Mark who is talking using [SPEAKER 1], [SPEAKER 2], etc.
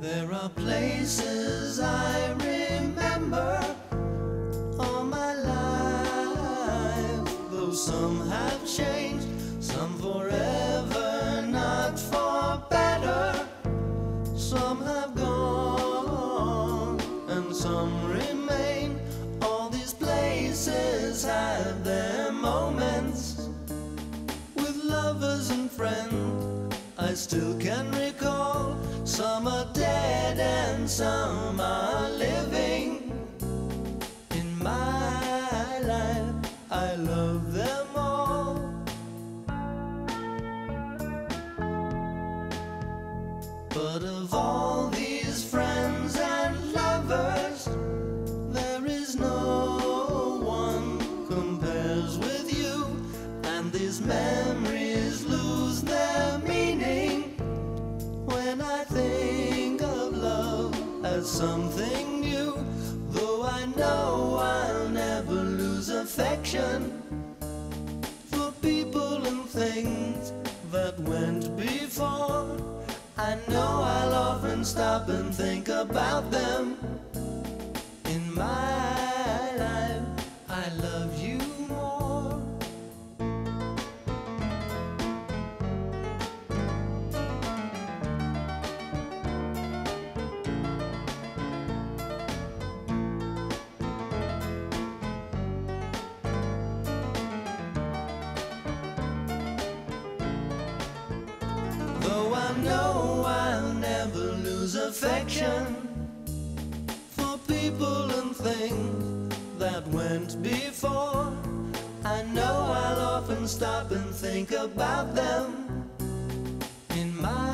[SPEAKER 1] There are places I remember all my life, though some have changed, some forever, not for better. Some have gone and some remain. All these places have their moments with lovers and friends. I still can recall Love them all. But of all these friends and lovers, there is no one compares with you, and these memories lose their meaning when I think of love as something I know I'll often stop and think about them. Know I'll never lose affection for people and things that went before. I know I'll often stop and think about them in my